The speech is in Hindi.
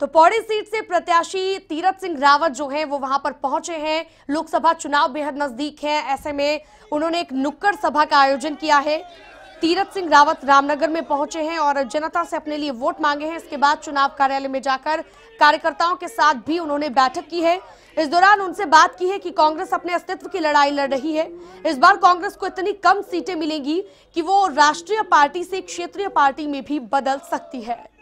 तो पौड़ी सीट से प्रत्याशी तीरथ सिंह रावत जो हैं, वो वहाँ पर पहुँचे हैं। लोकसभा चुनाव बेहद नज़दीक है। ऐसे में उन्होंने एक नुक्कड़ सभा का आयोजन किया है। तीरथ सिंह रावत रामनगर में पहुँचे हैं और जनता से अपने लिए वोट मांगे हैं। इसके बाद चुनाव कार्यालय में जाकर कार्यकर्ताओं के साथ भी उन्होंने बैठक की है। इस दौरान उनसे बात की है कि कांग्रेस अपने अस्तित्व की लड़ाई लड़ रही है। इस बार कांग्रेस को इतनी कम सीटें मिलेंगी कि वो राष्ट्रीय पार्टी से क्षेत्रीय पार्टी में भी बदल सकती है।